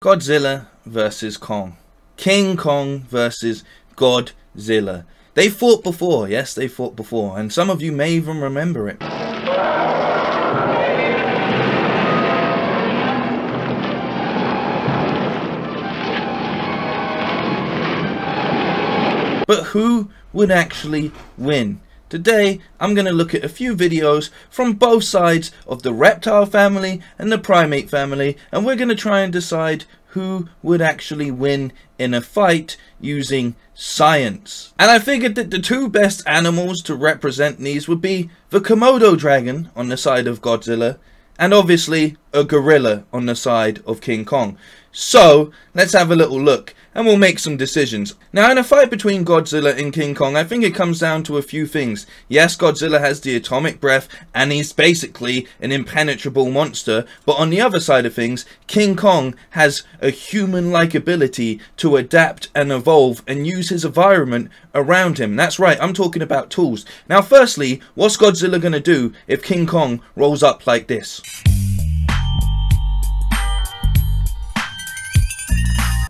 Godzilla versus Kong. King Kong versus Godzilla. They fought before, yes, they fought before, and some of you may even remember it. But who would actually win? Today, I'm going to look at a few videos from both sides of the reptile family and the primate family, and we're going to try and decide who would actually win in a fight using science. And I figured that the two best animals to represent these would be the Komodo dragon on the side of Godzilla, and obviously a gorilla on the side of King Kong. So, let's have a little look and we'll make some decisions. Now, in a fight between Godzilla and King Kong, I think it comes down to a few things. Yes, Godzilla has the atomic breath, and he's basically an impenetrable monster, but on the other side of things, King Kong has a human-like ability to adapt and evolve and use his environment around him. That's right, I'm talking about tools. Now, firstly, what's Godzilla gonna do if King Kong rolls up like this?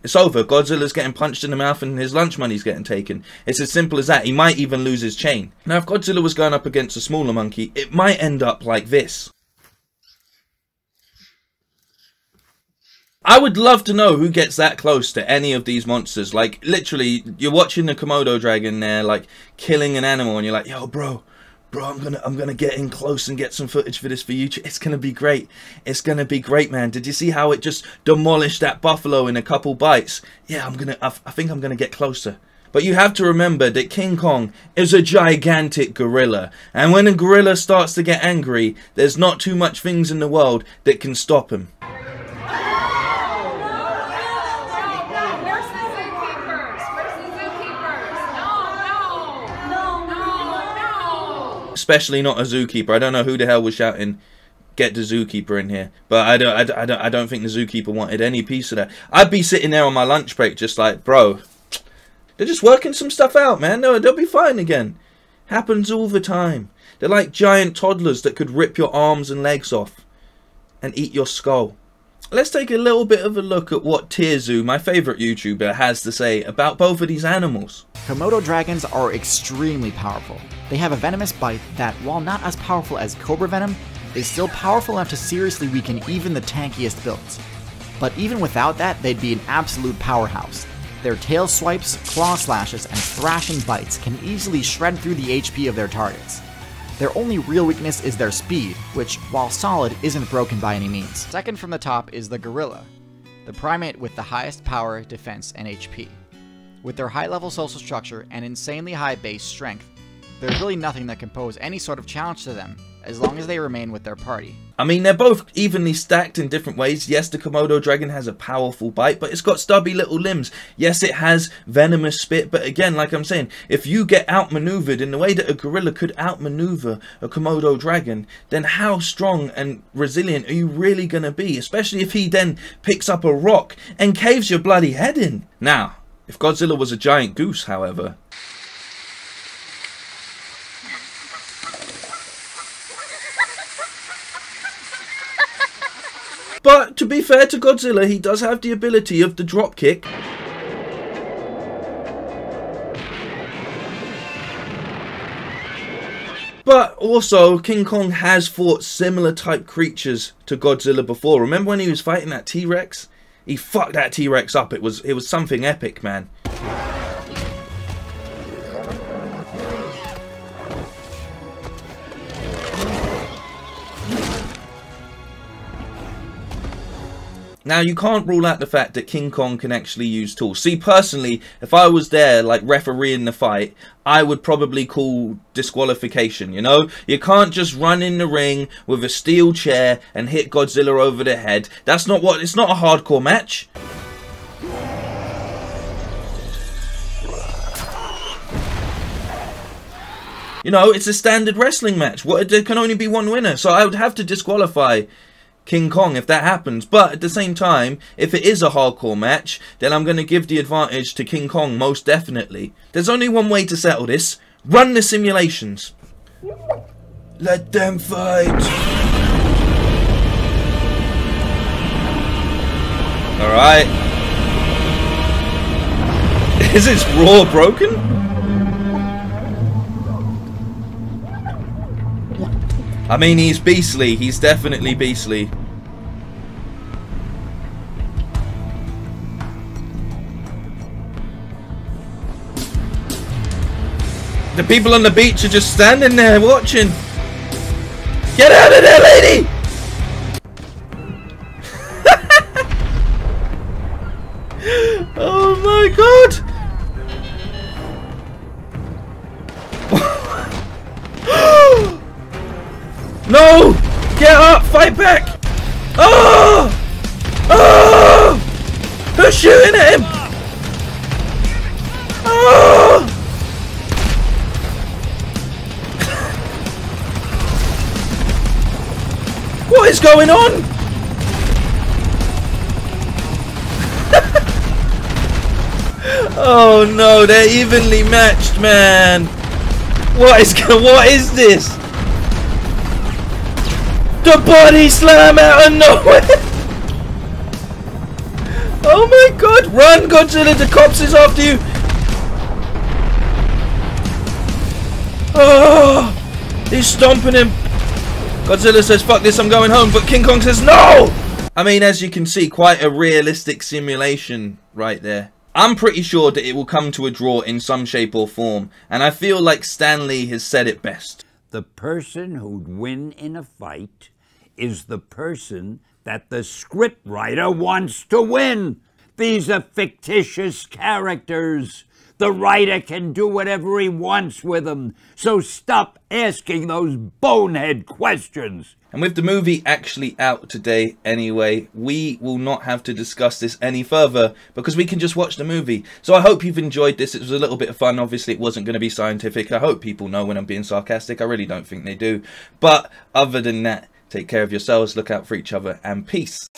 It's over. Godzilla's getting punched in the mouth and his lunch money's getting taken. It's as simple as that. He might even lose his chain. Now, if Godzilla was going up against a smaller monkey, it might end up like this. I would love to know who gets that close to any of these monsters. Like, literally, you're watching the Komodo dragon there, like, killing an animal, and you're like, yo, bro, bro i'm gonna i'm gonna get in close and get some footage for this for youtube. It's gonna be great. It's gonna be great man. Did you see how it just demolished that buffalo in a couple bites? Yeah i'm gonna i, I think i'm gonna get closer. But you have to remember that King Kong is a gigantic gorilla, and when a gorilla starts to get angry, there's not too much things in the world that can stop him. Especially not a zookeeper. I don't know who the hell was shouting, "Get the zookeeper in here!" But I don't, I, don't, I don't think the zookeeper wanted any piece of that. I'd be sitting there on my lunch break, just like, bro, they're just working some stuff out, man. No, they'll be fine again. Happens all the time. They're like giant toddlers that could rip your arms and legs off and eat your skull. Let's take a little bit of a look at what Tierzoo, my favourite YouTuber, has to say about both of these animals. Komodo dragons are extremely powerful. They have a venomous bite that, while not as powerful as cobra venom, is still powerful enough to seriously weaken even the tankiest builds. But even without that, they'd be an absolute powerhouse. Their tail swipes, claw slashes, and thrashing bites can easily shred through the HP of their targets. Their only real weakness is their speed, which, while solid, isn't broken by any means. Second from the top is the gorilla, the primate with the highest power, defense, and HP. With their high level social structure and insanely high base strength, there's really nothing that can pose any sort of challenge to them, as long as they remain with their party. I mean, they're both evenly stacked in different ways. Yes, the Komodo dragon has a powerful bite, but it's got stubby little limbs. Yes, it has venomous spit, but again, like I'm saying, if you get outmaneuvered in the way that a gorilla could outmaneuver a Komodo dragon, then how strong and resilient are you really going to be? Especially if he then picks up a rock and caves your bloody head in. Now, if Godzilla was a giant goose, however, But to be fair to Godzilla, he does have the ability of the drop kick. But also, King Kong has fought similar type creatures to Godzilla before. Remember when he was fighting that T-Rex? He fucked that T-Rex up. It was it was something epic, man. Now, you can't rule out the fact that King Kong can actually use tools. See, personally, if I was there, like, refereeing the fight, I would probably call disqualification, you know? You can't just run in the ring with a steel chair and hit Godzilla over the head. That's not what... It's not a hardcore match. You know, it's a standard wrestling match. What, there can only be one winner, so I would have to disqualify King Kong if that happens. But at the same time, if it is a hardcore match, then I'm going to give the advantage to King Kong most definitely. There's only one way to settle this. Run the simulations. Let them fight. Alright. Is its raw broken? I mean, he's beastly. He's definitely beastly. The people on the beach are just standing there watching. Get out of there, lady! oh my god! no! Get up! Fight back! Oh! Oh! Who's shooting at him? Is going on? oh no, they're evenly matched, man. What is what is this? The body slam out of nowhere. oh my god, run Godzilla, the cops is after you. Oh, he's stomping him. Godzilla says, fuck this, I'm going home. But King Kong says, no! I mean, as you can see, quite a realistic simulation right there. I'm pretty sure that it will come to a draw in some shape or form. And I feel like Stan Lee has said it best. The person who'd win in a fight is the person that the scriptwriter wants to win. These are fictitious characters. The writer can do whatever he wants with them, so stop asking those bonehead questions. And with the movie actually out today anyway, we will not have to discuss this any further because we can just watch the movie. So I hope you've enjoyed this. It was a little bit of fun. Obviously, it wasn't going to be scientific. I hope people know when I'm being sarcastic. I really don't think they do. But other than that, take care of yourselves, look out for each other, and peace.